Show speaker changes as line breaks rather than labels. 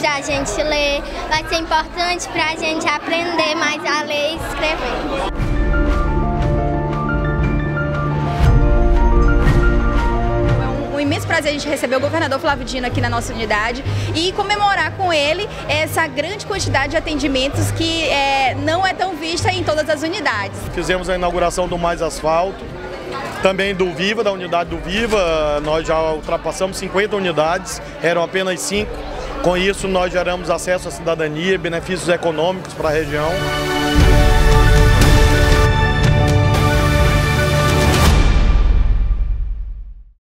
para a gente ler. Vai ser importante para a gente aprender mais a ler e escrever.
um imenso prazer a gente receber o governador Flávio Dino aqui na nossa unidade e comemorar com ele essa grande quantidade de atendimentos que é, não é tão vista em todas as unidades.
Fizemos a inauguração do Mais Asfalto, também do Viva, da unidade do Viva, nós já ultrapassamos 50 unidades, eram apenas 5. Com isso, nós geramos acesso à cidadania, benefícios econômicos para a região.